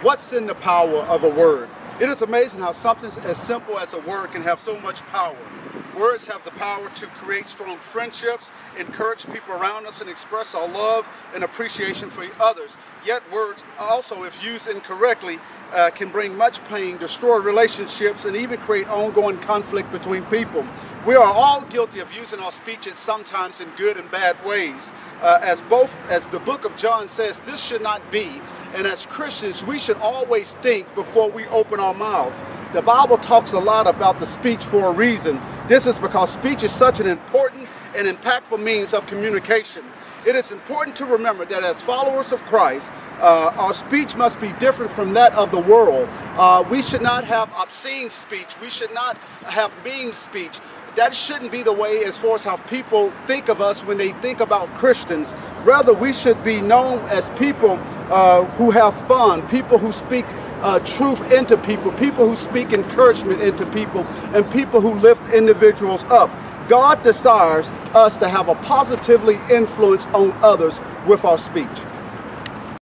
What's in the power of a word? It is amazing how something as simple as a word can have so much power. Words have the power to create strong friendships, encourage people around us, and express our love and appreciation for others. Yet words also, if used incorrectly, uh, can bring much pain, destroy relationships, and even create ongoing conflict between people. We are all guilty of using our speeches sometimes in good and bad ways. Uh, as both, as the book of John says, this should not be. And as Christians, we should always think before we open our mouths. The Bible talks a lot about the speech for a reason. This is because speech is such an important and impactful means of communication. It is important to remember that as followers of Christ, uh, our speech must be different from that of the world. Uh, we should not have obscene speech. We should not have mean speech that shouldn't be the way as far as how people think of us when they think about Christians. Rather, we should be known as people uh, who have fun, people who speak uh, truth into people, people who speak encouragement into people, and people who lift individuals up. God desires us to have a positively influence on others with our speech.